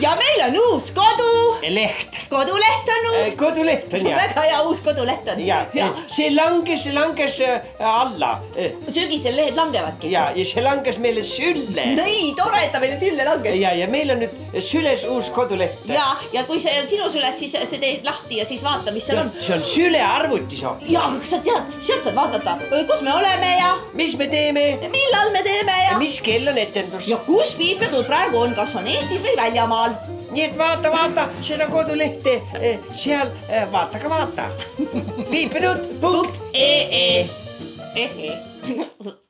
Ja meillä on uus kodu koduleht on ja, väga hea uus koduleht on. ja see langes, langes äh, alla sügisel lehed langevadki. ja, ja see langes meile sülle nii tore, et ta meile sülle langes. ja, ja meil on nüüd süles uus koduleht. ja, ja kui see on sinu süles, siis sa teed lahti ja siis vaata, mis seal on. see on sülearvutis hoopis. ja, kas sa tead, sealt saad vaadata, kus me oleme ja mis me teeme millal me teeme ja ja, mis kell on etendus ja kus Piipertuul praegu on, kas on Eestis või väljamaal. Nii et vaata, vaata seda kodulehte eh, seal, vaata ka vaata. viipenud punkt ee.